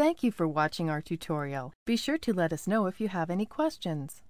Thank you for watching our tutorial. Be sure to let us know if you have any questions.